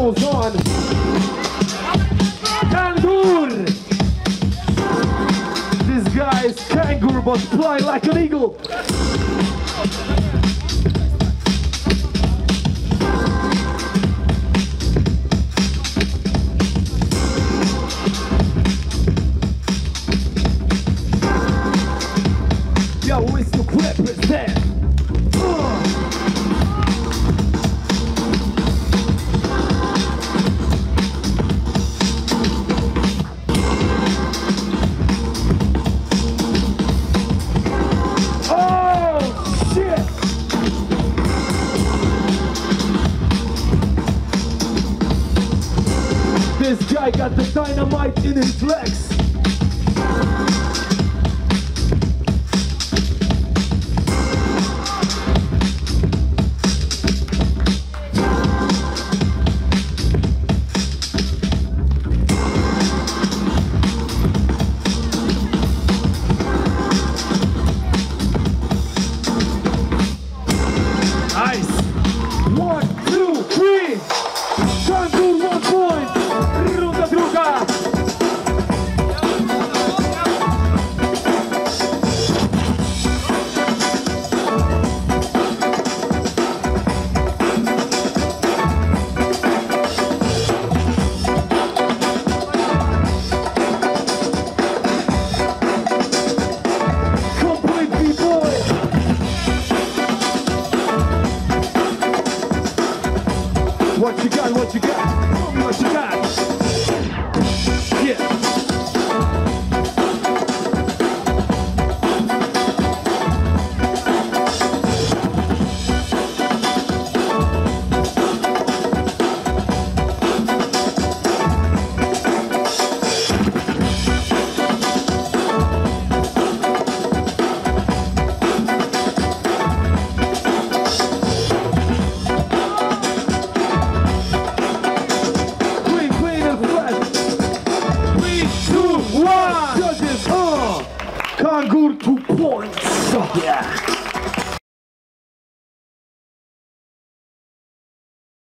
goes on. Kangur! This guy is kangaroo but fly like an eagle. Yo, we still represent. This guy got the dynamite in his legs. You got? What you got? Kangur two points. Yeah.